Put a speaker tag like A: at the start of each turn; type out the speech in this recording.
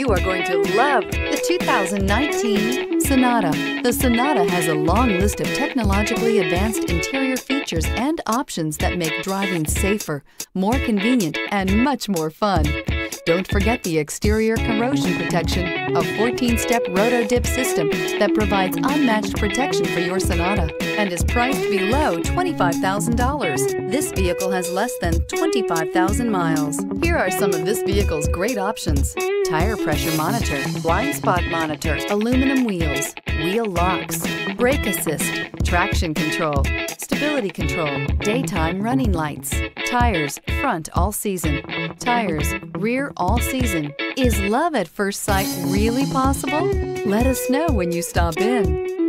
A: You are going to love the 2019 Sonata. The Sonata has a long list of technologically advanced interior features and options that make driving safer, more convenient, and much more fun. Don't forget the exterior corrosion protection, a 14-step roto-dip system that provides unmatched protection for your Sonata and is priced below $25,000. This vehicle has less than 25,000 miles. Here are some of this vehicle's great options. Tire pressure monitor, blind spot monitor, aluminum wheels, wheel locks, brake assist, traction control, stability control, daytime running lights, tires, front all season, tires, rear all season. Is love at first sight really possible? Let us know when you stop in.